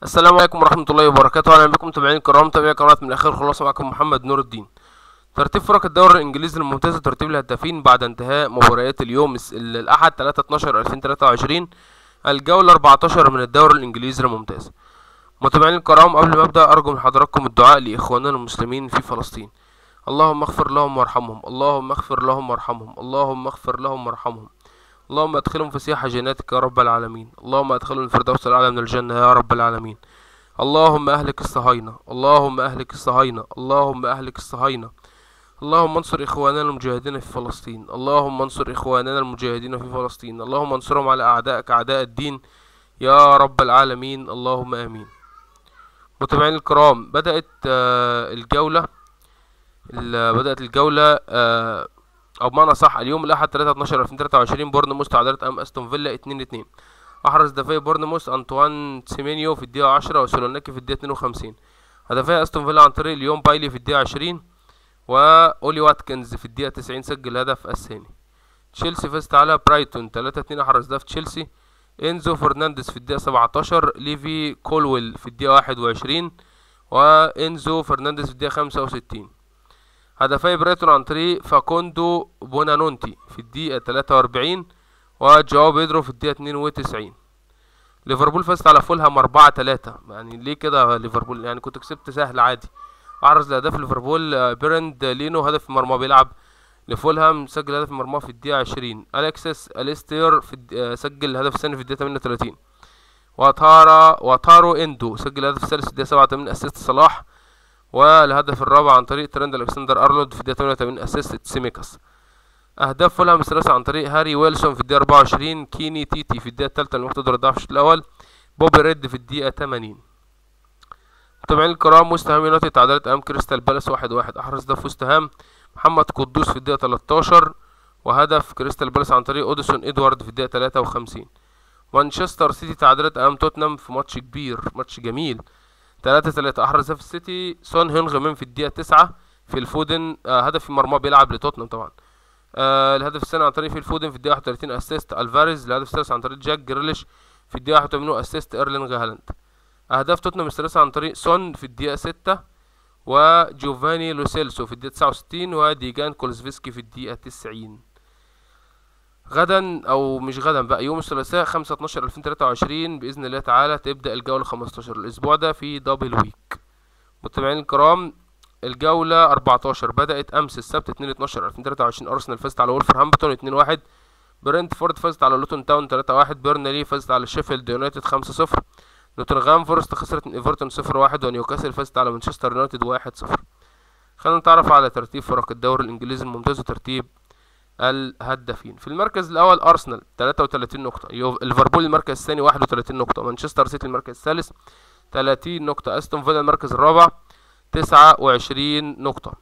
السلام عليكم ورحمة الله وبركاته. أهلا بكم متابعين الكرام متابعي قناة من الأخير. خلاصة معكم محمد نور الدين. ترتيب فرق الدوري الإنجليزي الممتاز وترتيب الهدافين بعد انتهاء مباريات اليوم الأحد 3 12 2023 الجولة 14 من الدوري الإنجليزي الممتاز. متابعين الكرام قبل ما أبدأ أرجو من حضراتكم الدعاء لإخواننا المسلمين في فلسطين. اللهم اغفر لهم وارحمهم. اللهم اغفر لهم وارحمهم. اللهم اغفر لهم وارحمهم. اللهم ادخلهم فسيح جناتك يا رب العالمين. اللهم ادخلهم الفردوس الأعلى من الجنة يا رب العالمين. اللهم أهلك الصهاينة. اللهم أهلك الصهاينة. اللهم أهلك الصهاينة. اللهم انصر إخواننا المجاهدين في فلسطين. اللهم انصر إخواننا المجاهدين في فلسطين. اللهم انصرهم على أعدائك أعداء الدين يا رب العالمين. اللهم آمين. متابعين الكرام بدأت آه، الجولة ال- بدأت الجولة آه، أو بمعنى صح اليوم الأحد 3 12 2023 بورنموث تعادلت امام أستون فيلا 2 2 أحرز هدفي بورنموث أنطوان سيمينيو في الدقيقة 10 وسولوناكي في الدقيقة 52 هدفي أستون فيلا عن طريق ليون بايلي في الدقيقة 20 وأولي واتكنز في الدقيقة 90 سجل الهدف الثاني. تشيلسي فازت على برايتون 3 2 أحرز هدف تشيلسي. إنزو فرنانديز في الدقيقة 17 ليفي كولويل في الدقيقة 21 وإنزو فرنانديز في الدقيقة 65 هدفي برايتون عن طريق فاكوندو بونانونتي في الدقيقة 43 وجواو بيدرو في الدقيقة 92 ليفربول فازت على فولهام 4 3 يعني ليه كده ليفربول؟ يعني كنت كسبت سهل عادي. احرز لهدف ليفربول آه، بيرند لينو هدف مرمى بيلعب لفولهام سجل هدف مرمى في الدقيقة 20 أليكسيس ماك أليستير في آه، سجل الهدف الثاني في الدقيقة 38 واتارا واتارو إندو سجل الهدف الثالث في الدقيقة 87 assist صلاح. والهدف الرابع عن طريق ترند الكسندر أرنولد في الدقيقة 88 assist تسيميكاس. أهداف فولهام الثلاثة عن طريق هاري ويلسون في الدقيقة 24 كيني تيتي في الدقيقة الثالثة لمقتضى الضائع الشوط الأول بوبي ريد في الدقيقة 80 متابعين الكرام وست هام يونايتد تعادلت أمام كريستال بالاس 1 1 أحرز هدف وست هام محمد قدوس في الدقيقة 13 وهدف كريستال بالاس عن طريق أودسون إدوارد في الدقيقة 53 مانشستر سيتي تعادلت أمام توتنهام في ماتش كبير ماتش جميل. 3 3 أحرز هدف السيتي سون هيونغ من في الدقيقة 9 فيل فودن. آه هدف في مرمى بيلعب لتوتنهام طبعا. آه الهدف الثاني عن طريق فيل فودن في الدقيقة 31 assist ألفاريز. الهدف الثالث عن طريق جاك جريليش في الدقيقة 81 assist ايرلينج هالاند. أهداف توتنهام الثلاثه عن طريق سون في الدقيقة 6 وجوفاني لوسيلسو في الدقيقة 69 وديجان كولوسيفسكي في الدقيقة 90 غدا أو مش غدا بقى يوم الثلاثاء 5 12 2023 بإذن الله تعالى تبدأ الجولة 15 الأسبوع ده في double week متابعين الكرام الجولة 14 بدأت أمس السبت 2 12 2023 أرسنال فازت على وولفرهامبتون 2 1 برنتفورد فازت على لوتون تاون 3 1 بيرنلي فازت على شيفيلد يونايتد 5 0 نوتنغهام فورست خسرت من إيفرتون 0 1 ونيوكاسل فازت على مانشستر يونايتد 1 0 خلينا نتعرف على ترتيب فرق الدوري الإنجليزي الممتاز وترتيب الهدافين. في المركز الأول أرسنال 33 نقطة. ليفربول المركز الثاني 31 نقطة. مانشستر سيتي المركز الثالث 30 نقطة. أستون فيلا المركز الرابع 29 نقطة.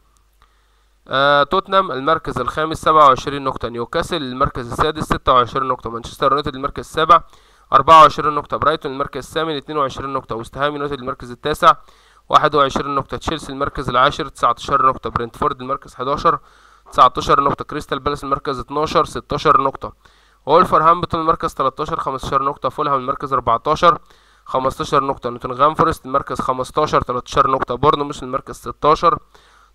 آه توتنهام المركز الخامس 27 نقطة. نيوكاسل المركز السادس 26 نقطة. مانشستر يونايتد المركز السابع 24 نقطة. برايتون المركز الثامن 22 نقطة. وست هام يونايتد المركز التاسع 21 نقطة. تشيلسي المركز العاشر 19 نقطة. برنتفورد المركز 11 19 نقطة كريستال بالاس المركز 12 16 نقطة. وولفرهامبتون المركز 13 15 نقطة. فولهام المركز 14 15 نقطة. نوتنغهام فورست المركز 15 13 نقطة. بورنموث المركز 16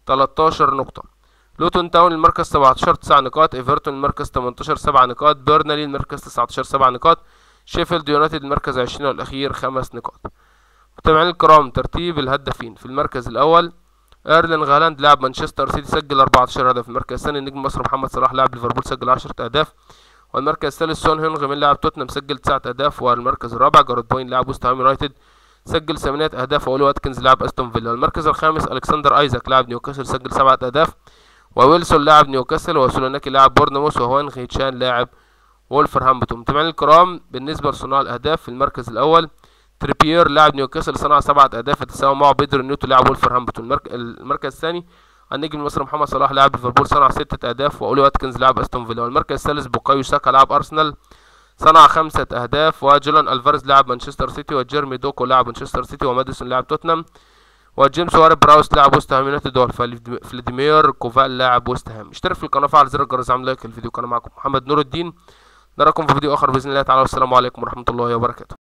13 نقطة. لوتون تاون المركز 17 9 نقاط. إيفرتون المركز 18 7 نقاط. بيرنلي المركز 19 7 نقاط. شيفيلد يونايتد المركز 20 والأخير 5 نقاط. متابعين الكرام ترتيب الهدافين. في المركز الأول إيرلين هالاند لاعب مانشستر سيتي سجل 14 هدف. المركز الثاني نجم مصر محمد صلاح لاعب ليفربول سجل 10 أهداف. والمركز الثالث سون هيونغ مين لاعب توتنهام سجل 9 أهداف. والمركز الرابع جارد بوين لاعب وست هام يونايتد سجل 8 أهداف. واولي واتكنز لاعب أستون فيلا. المركز الخامس ألكسندر إيزاك لاعب نيوكاسل سجل 7 أهداف. وويلسون لاعب نيوكاسل وسولانكي لاعب بورنموث وهوانغ هي تشان لاعب وولفرهامبتون. متابعين الكرام بالنسبة لصناع الأهداف في المركز الأول تريبيير لاعب نيوكاسل صنع سبعة أهداف يتساوى معه بيدرو نيتو لاعب ولفرهامبتون المرك... المركز الثاني النجم المصري محمد صلاح لاعب ليفربول صنع ستة أهداف وأولي واتكنز لاعب أستون فيلا. والمركز الثالث بوكايو ساكا لاعب أرسنال صنع خمسة أهداف وجوليان ألفاريز لاعب مانشستر سيتي وجيرمي دوكو لاعب مانشستر سيتي وماديسون لاعب توتنهام وجيمس وارد براوس لاعب وست هام يونايتد وفلاديمير كوفال لاعب وست هام. اشترك في القناة وفعل زر الجرس عامل like الفيديو كان معكم محمد نور الدين. نراكم في فيديو آخر بإذن الله تعالى والسلام عليكم ورحمة الله وبركاته.